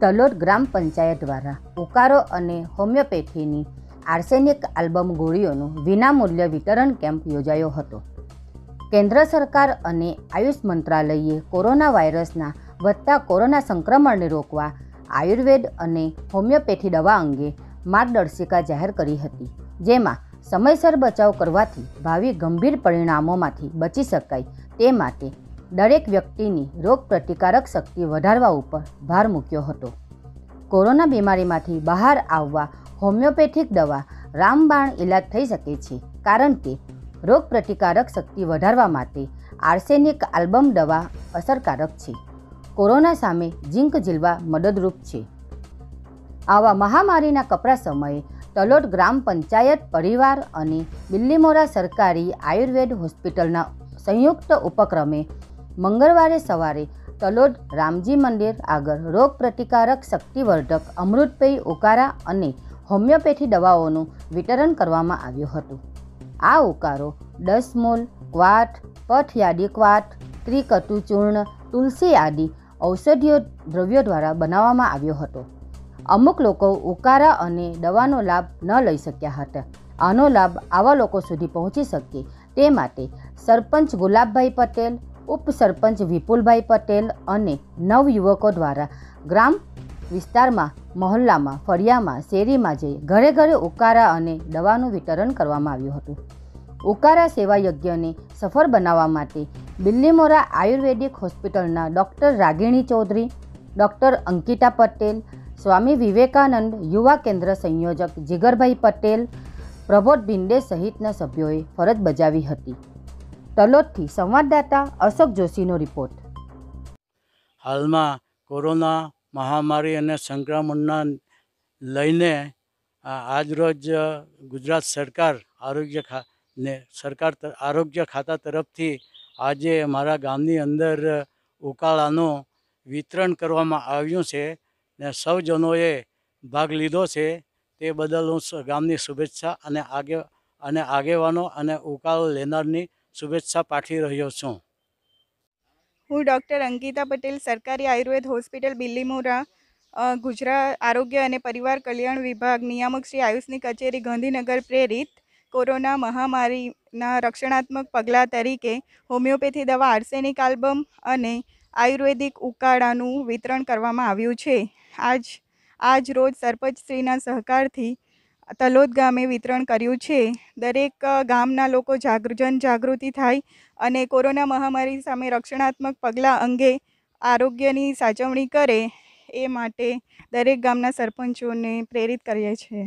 તલોદ ગ્રામ પંચાયત દ્વારા ઉકારો અને હોમિયોપેથીની arsenic album ગોળીઓનું વિનામૂલ્ય વિતરણ કેમ્પ યોજાયો હતો. કેન્દ્ર સરકાર અને આયુષ મંત્રાલયે કોરોના વાયરસના વધતા કોરોના સંક્રમણને રોકવા આયુર્વેદ અને હોમિયોપેથી દવા અંગે માર્ગદર્શિકા જાહેર કરી હતી, જેમાં સમયસર બચાવ કરવાથી ભાવિ ગંભીર પરિણામોમાંથી બચી શકાય તે માટે દરેક વ્યક્તિની રોગ પ્રતિકારક શક્તિ વધારવા ઉપર ભાર મૂક્યો હતો. કોરોના બીમારીમાંથી બહાર આવવા હોમિયોપેથિક દવા રામબાણ ઇલાજ થઈ શકે છે, કારણ કે રોગ પ્રતિકારક શક્તિ વધારવા માટે આર્સેનિક આલ્બમ દવા અસરકારક છે. કોરોના સામે ઝીંક ઝીલવા મદદરૂપ છે. આવા મહામારીના કપરા સમયે તલોદ ગ્રામ પંચાયત પરિવાર અને બિલ્લીમોરા સરકારી આયુર્વેદ હોસ્પિટલના સંયુક્ત ઉપક્રમે મંગળવારે સવારે તલોદ રામજી મંદિર આગળ રોગ પ્રતિકારક શક્તિવર્ધક અમૃતપેય ઉકારા અને હોમિયોપેથી દવાઓનું વિતરણ કરવામાં આવ્યું હતું. આ ઉકારો દસમૂલ, ક્વાટ, પથયાદી ક્વાટ ત્રિકટુ ચૂર્ણ તુલસી આદિ ઔષધીય દ્રવ્યો દ્વારા બનાવવામાં આવ્યો હતો. અમુક લોકો ઉકારા અને દવાનો લાભ ન લઈ શક્યા હતા. આનો લાભ આવા લોકો સુધી પહોંચી શકે તે માટે સરપંચ ગુલાબભાઈ પટેલ ઉપસરપંચ વિપુલભાઈ પટેલ અને નવયુવકો દ્વારા ગ્રામ વિસ્તારમાં, મહોલ્લામાં, ફળિયામાં, શેરીમાં જઈ ઘરે ઘરે ઉકારા અને દવાનું વિતરણ કરવામાં આવ્યું હતું. ઉકારા સેવા યજ્ઞને સફળ બનાવવા માટે બિલ્લીમોરા આયુર્વેદિક હોસ્પિટલના ડૉક્ટર રાગિણી ચૌધરી, ડૉક્ટર અંકિતા પટેલ, સ્વામી વિવેકાનંદ યુવા કેન્દ્ર સંયોજક જીગરભાઈ પટેલ, પ્રબોધ ભિંડે સહિતના સભ્યોએ ફરજ બજાવી હતી. તલોદથી સંવાદદાતા અશોક જોશીનો રિપોર્ટ. હાલમાં કોરોના મહામારી અને સંક્રમણના લઈને આજરોજ ગુજરાત સરકાર આરોગ્ય ખા, ને સરકાર આરોગ્ય ખાતા તરફથી આજે મારા ગામની અંદર ઉકાળાનું વિતરણ કરવામાં આવ્યું છે ને સૌ જનોએ ભાગ લીધો છે. તે બદલ હું ગામની શુભેચ્છા અને આગે, અને આગેવાનો અને ઉકાળો લેનારની શુભેચ્છા પાઠવી રહ્યો છું. હું ડૉક્ટર અંકિતા પટેલ, સરકારી આયુર્વેદ હોસ્પિટલ બિલ્લીમોરા ગુજરાત આરોગ્ય અને પરિવાર કલ્યાણ વિભાગ, નિયામક શ્રી આયુષની કચેરી, ગાંધીનગર પ્રેરિત કોરોના મહામારીના રક્ષણાત્મક પગલાં તરીકે હોમિયોપેથી દવા, આર્સેનિક આલ્બમ અને આયુર્વેદિક ઉકાળાનું વિતરણ કરવામાં આવ્યું છે. આજ આજ રોજ સરપંચશ્રીના સહકારથી તલોદ ગામે વિતરણ કર્યું છે. દરેક ગામના લોકો જાગૃજન જનજાગૃતિ થાય અને કોરોના મહામારી સામે રક્ષણાત્મક પગલાં અંગે આરોગ્યની સાચવણી કરે એ માટે દરેક ગામના સરપંચોને પ્રેરિત કરીએ છીએ.